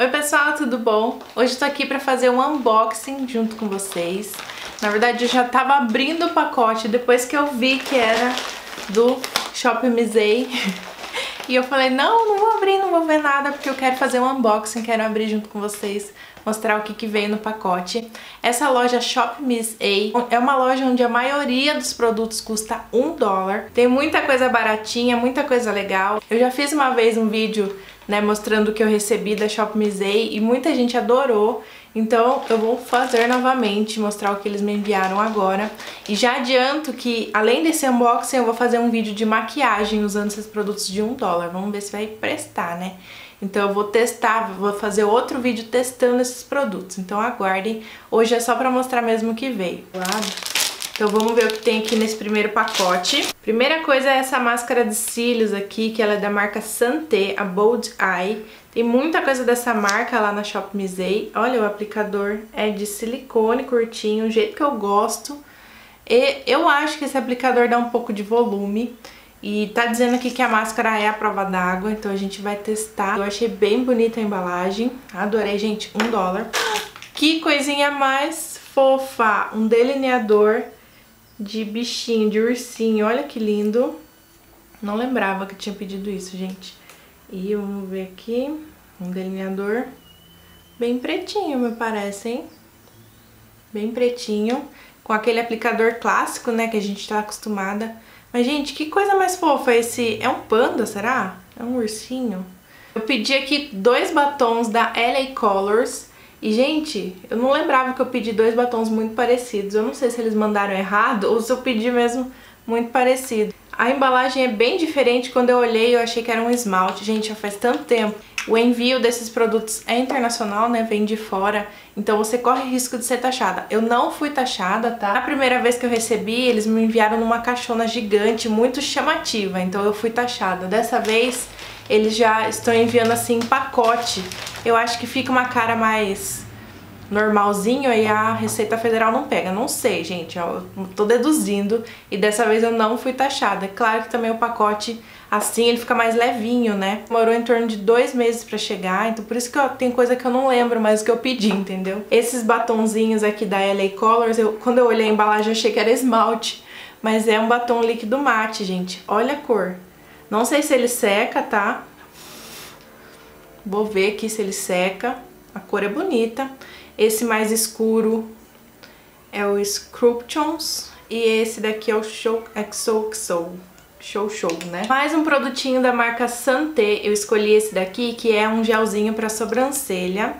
Oi pessoal, tudo bom? Hoje tô aqui pra fazer um unboxing junto com vocês. Na verdade eu já tava abrindo o pacote depois que eu vi que era do Shop Misei. E eu falei, não, não vou abrir, não vou ver nada, porque eu quero fazer um unboxing, quero abrir junto com vocês, mostrar o que, que veio no pacote. Essa loja Shop Miss A é uma loja onde a maioria dos produtos custa um dólar. Tem muita coisa baratinha, muita coisa legal. Eu já fiz uma vez um vídeo né, mostrando o que eu recebi da Shop Miss A e muita gente adorou. Então eu vou fazer novamente, mostrar o que eles me enviaram agora. E já adianto que, além desse unboxing, eu vou fazer um vídeo de maquiagem usando esses produtos de um dólar. Vamos ver se vai prestar, né? Então eu vou testar, vou fazer outro vídeo testando esses produtos. Então aguardem. Hoje é só pra mostrar mesmo o que veio. Então vamos ver o que tem aqui nesse primeiro pacote. Primeira coisa é essa máscara de cílios aqui, que ela é da marca Santé, a Bold Eye. Tem muita coisa dessa marca lá na Shop Misei. Olha, o aplicador é de silicone curtinho, o jeito que eu gosto. E eu acho que esse aplicador dá um pouco de volume. E tá dizendo aqui que a máscara é a prova d'água, então a gente vai testar. Eu achei bem bonita a embalagem. Adorei, gente, um dólar. Que coisinha mais fofa! Um delineador de bichinho, de ursinho. Olha que lindo. Não lembrava que tinha pedido isso, gente. E vamos ver aqui, um delineador bem pretinho, me parece, hein? Bem pretinho, com aquele aplicador clássico, né, que a gente tá acostumada. Mas, gente, que coisa mais fofa esse... É um panda, será? É um ursinho? Eu pedi aqui dois batons da LA Colors. E, gente, eu não lembrava que eu pedi dois batons muito parecidos. Eu não sei se eles mandaram errado ou se eu pedi mesmo muito parecido. A embalagem é bem diferente, quando eu olhei eu achei que era um esmalte. Gente, já faz tanto tempo. O envio desses produtos é internacional, né, vem de fora, então você corre risco de ser taxada. Eu não fui taxada, tá? A primeira vez que eu recebi, eles me enviaram numa caixona gigante, muito chamativa, então eu fui taxada. Dessa vez, eles já estão enviando assim pacote. Eu acho que fica uma cara mais normalzinho e a Receita Federal não pega. Não sei, gente, eu tô deduzindo e dessa vez eu não fui taxada. É claro que também o pacote assim ele fica mais levinho, né? Demorou em torno de dois meses pra chegar, então por isso que eu, tem coisa que eu não lembro mais o que eu pedi, entendeu? Esses batonzinhos aqui da LA Colors, eu, quando eu olhei a embalagem eu achei que era esmalte, mas é um batom líquido mate, gente. Olha a cor. Não sei se ele seca, tá? Vou ver aqui se ele seca. A cor é bonita. Esse mais escuro é o Scruptions e esse daqui é o Show XOXO. Show Show, né? Mais um produtinho da marca Santé. Eu escolhi esse daqui, que é um gelzinho pra sobrancelha.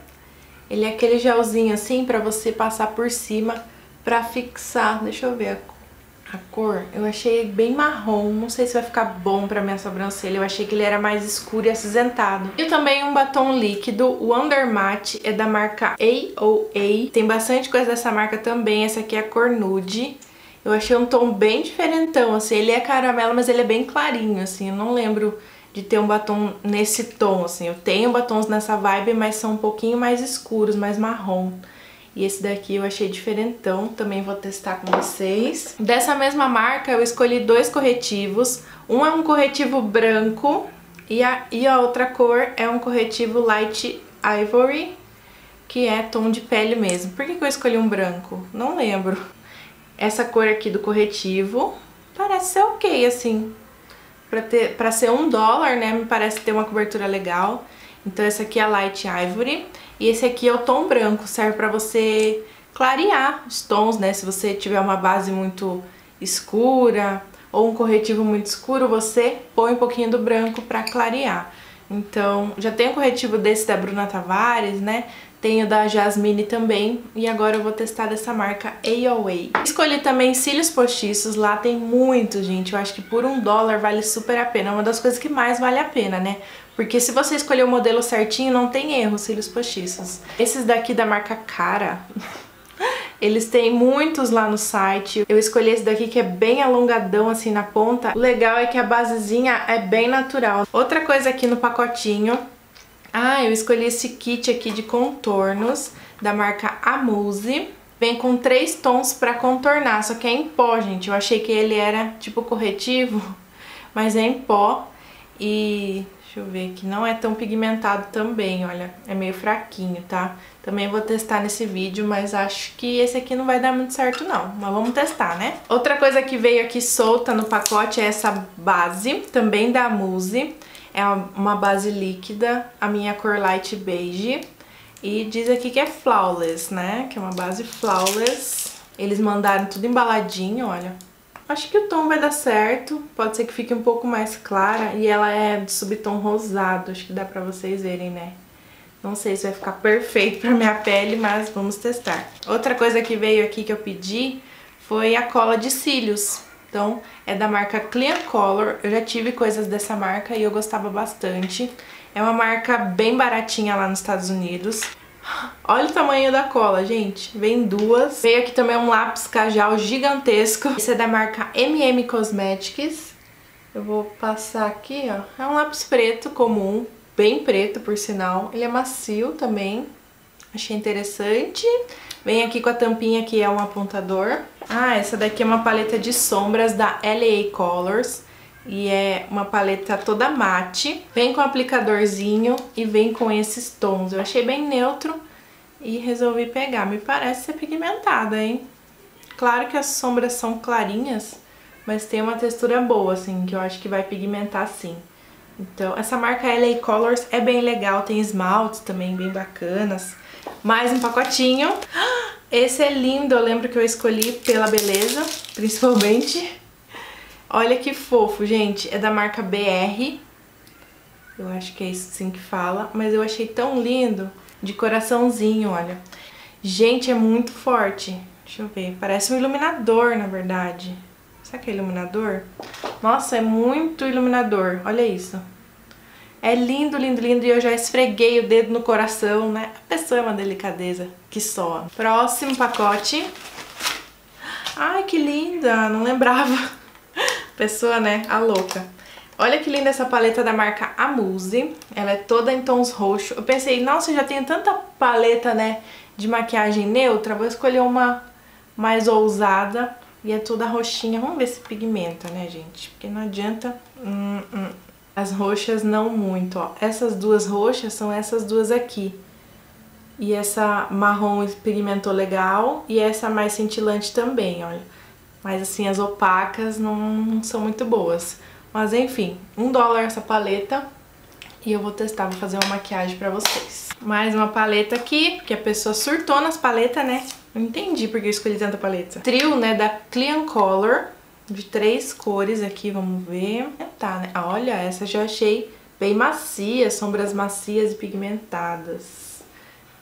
Ele é aquele gelzinho assim pra você passar por cima pra fixar. Deixa eu ver a a cor, eu achei bem marrom, não sei se vai ficar bom pra minha sobrancelha, eu achei que ele era mais escuro e acinzentado. E também um batom líquido, o Wonder Matte, é da marca AOA, tem bastante coisa dessa marca também, essa aqui é a cor nude. Eu achei um tom bem diferentão, assim, ele é caramelo, mas ele é bem clarinho, assim, eu não lembro de ter um batom nesse tom, assim. Eu tenho batons nessa vibe, mas são um pouquinho mais escuros, mais marrom. E esse daqui eu achei diferentão, também vou testar com vocês. Dessa mesma marca eu escolhi dois corretivos. Um é um corretivo branco e a, e a outra cor é um corretivo Light Ivory, que é tom de pele mesmo. Por que, que eu escolhi um branco? Não lembro. Essa cor aqui do corretivo parece ser ok, assim. Pra, ter, pra ser um dólar, né, me parece ter uma cobertura legal. Então esse aqui é a Light Ivory. E esse aqui é o tom branco, serve pra você clarear os tons, né? Se você tiver uma base muito escura ou um corretivo muito escuro, você põe um pouquinho do branco pra clarear. Então, já tem um corretivo desse da Bruna Tavares, né? Tenho da Jasmine também e agora eu vou testar dessa marca AOA. Escolhi também cílios postiços, lá tem muito, gente. Eu acho que por um dólar vale super a pena. É uma das coisas que mais vale a pena, né? Porque se você escolher o modelo certinho, não tem erro, cílios postiços. Esses daqui da marca Cara, eles têm muitos lá no site. Eu escolhi esse daqui que é bem alongadão assim na ponta. O legal é que a basezinha é bem natural. Outra coisa aqui no pacotinho. Ah, eu escolhi esse kit aqui de contornos da marca Amuse. Vem com três tons pra contornar, só que é em pó, gente. Eu achei que ele era tipo corretivo, mas é em pó. E Deixa eu ver aqui. Não é tão pigmentado também, olha. É meio fraquinho, tá? Também vou testar nesse vídeo, mas acho que esse aqui não vai dar muito certo não. Mas vamos testar, né? Outra coisa que veio aqui solta no pacote é essa base, também da Muse. É uma base líquida, a minha cor light beige. E diz aqui que é flawless, né? Que é uma base flawless. Eles mandaram tudo embaladinho, olha. Acho que o tom vai dar certo, pode ser que fique um pouco mais clara e ela é de subtom rosado, acho que dá pra vocês verem, né? Não sei se vai ficar perfeito pra minha pele, mas vamos testar. Outra coisa que veio aqui que eu pedi foi a cola de cílios. Então, é da marca Clean Color. Eu já tive coisas dessa marca e eu gostava bastante. É uma marca bem baratinha lá nos Estados Unidos. Olha o tamanho da cola, gente. Vem duas. Veio aqui também um lápis cajal gigantesco. Esse é da marca MM Cosmetics. Eu vou passar aqui, ó. É um lápis preto comum, bem preto, por sinal. Ele é macio também. Achei interessante. Vem aqui com a tampinha que é um apontador. Ah, essa daqui é uma paleta de sombras da LA Colors. E é uma paleta toda mate. Vem com aplicadorzinho e vem com esses tons. Eu achei bem neutro e resolvi pegar. Me parece ser pigmentada, hein? Claro que as sombras são clarinhas, mas tem uma textura boa, assim, que eu acho que vai pigmentar sim. Então, essa marca LA Colors é bem legal, tem esmaltes também bem bacanas. Mais um pacotinho. Esse é lindo, eu lembro que eu escolhi pela beleza, principalmente. Olha que fofo, gente. É da marca BR. Eu acho que é isso sim que fala. Mas eu achei tão lindo. De coraçãozinho, olha. Gente, é muito forte. Deixa eu ver. Parece um iluminador, na verdade. Será que é iluminador? Nossa, é muito iluminador. Olha isso. É lindo, lindo, lindo. E eu já esfreguei o dedo no coração, né? A pessoa é uma delicadeza que só. Próximo pacote. Ai, que linda. Não lembrava. Pessoa, né? A louca. Olha que linda essa paleta da marca Amuse. Ela é toda em tons roxo. Eu pensei, nossa, já tenho tanta paleta, né, de maquiagem neutra. Vou escolher uma mais ousada. E é toda roxinha. Vamos ver se pigmenta, né, gente? Porque não adianta... Hum, hum. As roxas não muito, ó. Essas duas roxas são essas duas aqui. E essa marrom pigmentou legal. E essa mais cintilante também, olha. Mas assim, as opacas não, não são muito boas. Mas enfim, um dólar essa paleta e eu vou testar, vou fazer uma maquiagem pra vocês. Mais uma paleta aqui, porque a pessoa surtou nas paletas, né? Não entendi porque eu escolhi tanta paleta. Trio, né, da Clean Color, de três cores aqui, vamos ver. Tá, né? Olha, essa já achei bem macia, sombras macias e pigmentadas.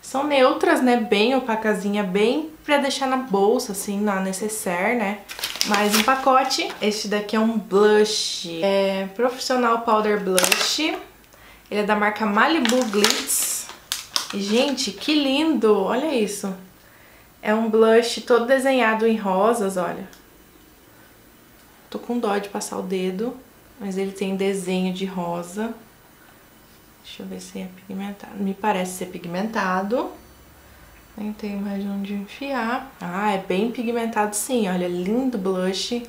São neutras, né? Bem opacazinha, bem pra deixar na bolsa, assim, na necessaire, né? Mais um pacote. Este daqui é um blush. É Profissional Powder Blush. Ele é da marca Malibu Glitz. E, gente, que lindo! Olha isso. É um blush todo desenhado em rosas, olha. Tô com dó de passar o dedo, mas ele tem desenho de rosa. Deixa eu ver se é pigmentado. Me parece ser pigmentado. Nem tenho mais onde enfiar. Ah, é bem pigmentado sim, olha, lindo blush.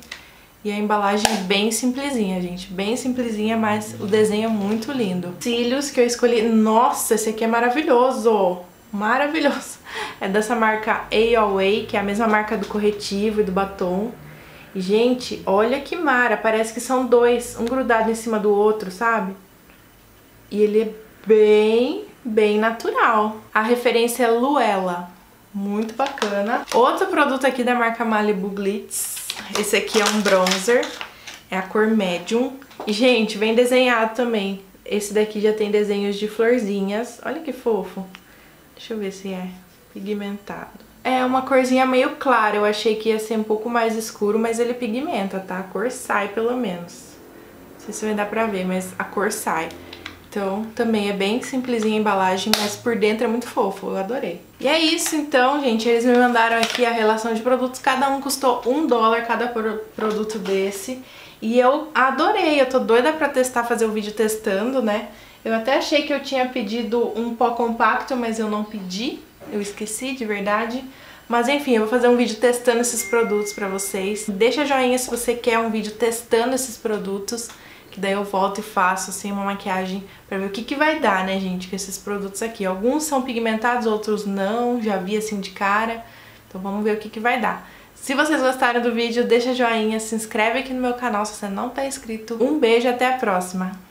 E a embalagem é bem simplesinha, gente. Bem simplesinha, mas o desenho é muito lindo. Cílios que eu escolhi... Nossa, esse aqui é maravilhoso! Maravilhoso! É dessa marca AOA, que é a mesma marca do corretivo e do batom. Gente, olha que mara! Parece que são dois, um grudado em cima do outro, sabe? E ele é bem, bem natural. A referência é Luella. Muito bacana. Outro produto aqui da marca Malibu Glitz. Esse aqui é um bronzer. É a cor Medium. E, gente, vem desenhado também. Esse daqui já tem desenhos de florzinhas. Olha que fofo. Deixa eu ver se é pigmentado. É uma corzinha meio clara. Eu achei que ia ser um pouco mais escuro, mas ele pigmenta, tá? A cor sai, pelo menos. Não sei se vai dar pra ver, mas a cor sai. Então, também é bem simplesinha a embalagem, mas por dentro é muito fofo, eu adorei. E é isso então, gente, eles me mandaram aqui a relação de produtos, cada um custou um dólar cada produto desse. E eu adorei, eu tô doida pra testar, fazer o um vídeo testando, né? Eu até achei que eu tinha pedido um pó compacto, mas eu não pedi, eu esqueci de verdade. Mas enfim, eu vou fazer um vídeo testando esses produtos pra vocês. Deixa joinha se você quer um vídeo testando esses produtos que daí eu volto e faço assim uma maquiagem pra ver o que que vai dar, né, gente, com esses produtos aqui. Alguns são pigmentados, outros não, já vi assim de cara. Então vamos ver o que que vai dar. Se vocês gostaram do vídeo, deixa joinha, se inscreve aqui no meu canal se você não tá inscrito. Um beijo, até a próxima!